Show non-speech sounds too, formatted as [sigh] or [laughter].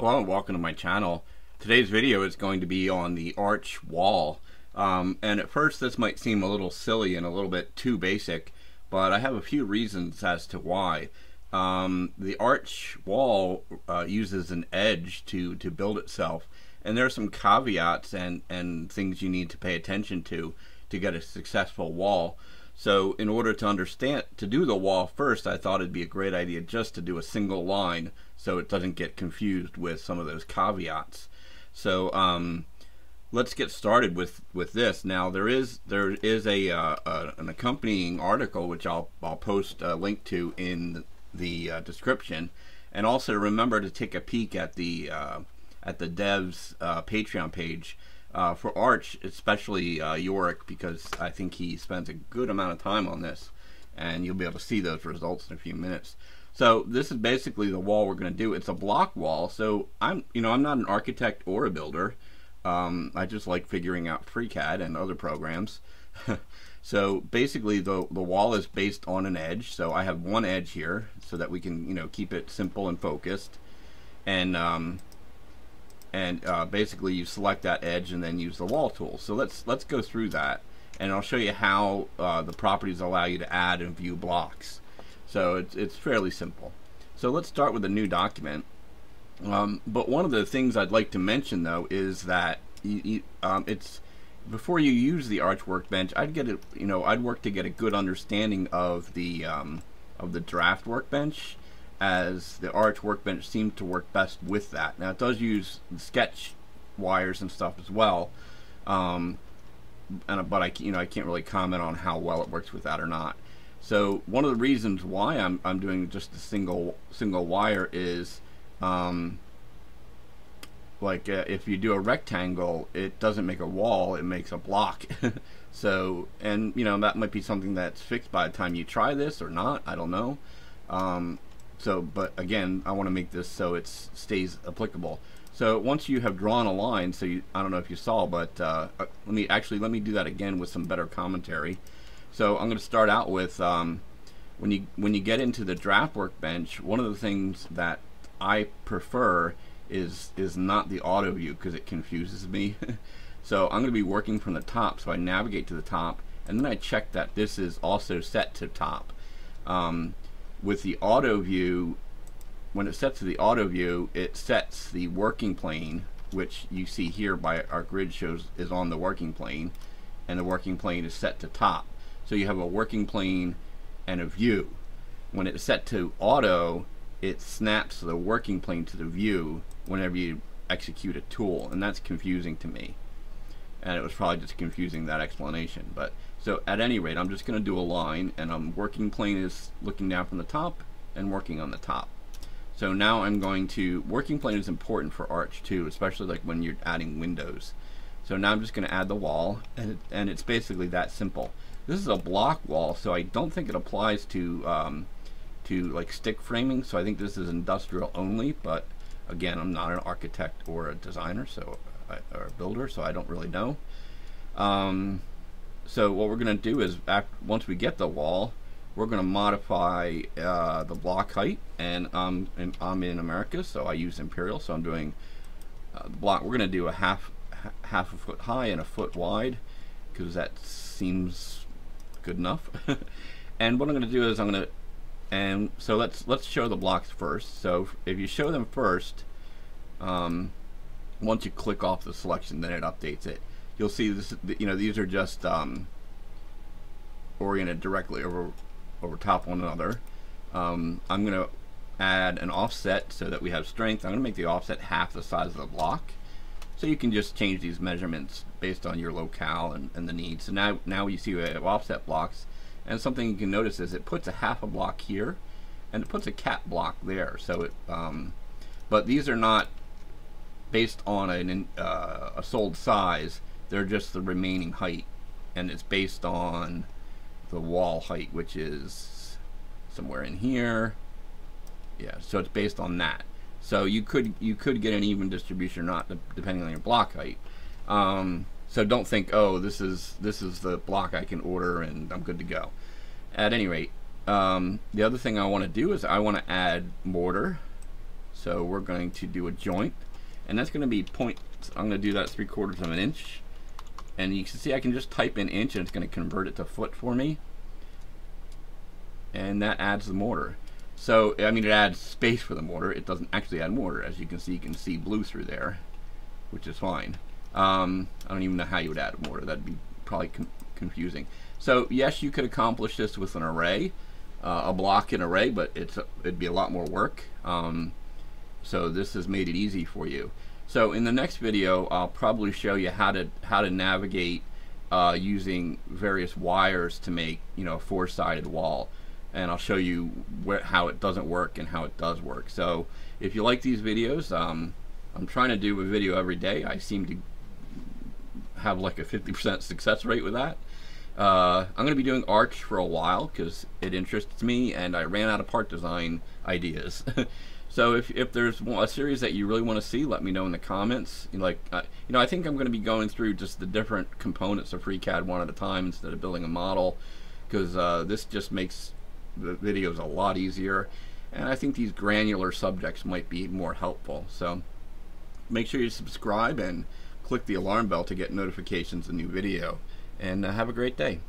Hello and welcome to my channel. Today's video is going to be on the arch wall. Um, and at first this might seem a little silly and a little bit too basic, but I have a few reasons as to why. Um, the arch wall uh, uses an edge to, to build itself, and there are some caveats and, and things you need to pay attention to to get a successful wall. So in order to understand, to do the wall first, I thought it'd be a great idea just to do a single line so it doesn't get confused with some of those caveats. So um, let's get started with, with this. Now there is there is a, uh, uh, an accompanying article which I'll I'll post a link to in the uh, description, and also remember to take a peek at the uh, at the devs uh, Patreon page uh, for Arch, especially uh, Yorik, because I think he spends a good amount of time on this, and you'll be able to see those results in a few minutes. So this is basically the wall we're going to do. It's a block wall, so I'm, you know, I'm not an architect or a builder. Um, I just like figuring out FreeCAD and other programs. [laughs] so basically, the the wall is based on an edge. So I have one edge here, so that we can, you know, keep it simple and focused. And um, and uh, basically you select that edge and then use the wall tool. So let's let's go through that and I'll show you how uh, the properties allow you to add and view blocks. So it's, it's fairly simple. So let's start with a new document. Um, but one of the things I'd like to mention though is that you, you, um, it's before you use the Arch Workbench, I'd get it. You know, I'd work to get a good understanding of the um, of the draft workbench as the Arch Workbench seems to work best with that. Now it does use sketch wires and stuff as well, um, and but I you know I can't really comment on how well it works with that or not. So one of the reasons why I'm I'm doing just a single single wire is. Um, like uh, if you do a rectangle it doesn't make a wall it makes a block [laughs] so and you know that might be something that's fixed by the time you try this or not I don't know um, so, but again, I want to make this so it stays applicable. So once you have drawn a line, so you, I don't know if you saw, but uh, uh, let me actually let me do that again with some better commentary. So I'm going to start out with um, when you when you get into the draft workbench, one of the things that I prefer is is not the auto view because it confuses me. [laughs] so I'm going to be working from the top. So I navigate to the top, and then I check that this is also set to top. Um, with the auto view, when it sets to the auto view, it sets the working plane, which you see here by our grid shows is on the working plane, and the working plane is set to top. So you have a working plane and a view. When it's set to auto, it snaps the working plane to the view whenever you execute a tool, and that's confusing to me. And it was probably just confusing that explanation, but so at any rate, I'm just going to do a line, and I'm working plane is looking down from the top and working on the top. So now I'm going to, working plane is important for Arch too, especially like when you're adding windows. So now I'm just going to add the wall, and, it, and it's basically that simple. This is a block wall, so I don't think it applies to um, to like stick framing. So I think this is industrial only. But again, I'm not an architect or a designer, so or a builder, so I don't really know. Um, so what we're going to do is once we get the wall, we're going to modify uh, the block height. And um, I'm in America, so I use imperial. So I'm doing uh, the block. We're going to do a half half a foot high and a foot wide because that seems good enough. [laughs] and what I'm going to do is I'm going to and so let's let's show the blocks first. So if you show them first, um, once you click off the selection, then it updates it you'll see this. You know, these are just um, oriented directly over over top one another. Um, I'm going to add an offset so that we have strength. I'm going to make the offset half the size of the block. So you can just change these measurements based on your locale and, and the needs. So now, now you see we have offset blocks. And something you can notice is it puts a half a block here and it puts a cap block there. So it, um, but these are not based on an, uh, a sold size they're just the remaining height and it's based on the wall height which is somewhere in here. Yeah so it's based on that. So you could you could get an even distribution or not depending on your block height. Um, so don't think oh this is this is the block I can order and I'm good to go. At any rate um, the other thing I want to do is I want to add mortar. So we're going to do a joint, and that's going to be point. I'm going to do that three quarters of an inch, and you can see I can just type in inch, and it's going to convert it to foot for me, and that adds the mortar. So I mean, it adds space for the mortar. It doesn't actually add mortar, as you can see. You can see blue through there, which is fine. Um, I don't even know how you would add mortar. That'd be probably con confusing. So yes, you could accomplish this with an array, uh, a block in array, but it's a, it'd be a lot more work. Um, so this has made it easy for you. So in the next video, I'll probably show you how to how to navigate uh, using various wires to make you know a four-sided wall, and I'll show you where, how it doesn't work and how it does work. So if you like these videos, um, I'm trying to do a video every day. I seem to have like a 50% success rate with that. Uh, I'm going to be doing Arch for a while because it interests me and I ran out of part design ideas. [laughs] so if, if there's a series that you really want to see, let me know in the comments. Like, uh, you know, I think I'm going to be going through just the different components of FreeCAD one at a time instead of building a model because uh, this just makes the videos a lot easier. And I think these granular subjects might be more helpful. So make sure you subscribe and click the alarm bell to get notifications of new video. And uh, have a great day.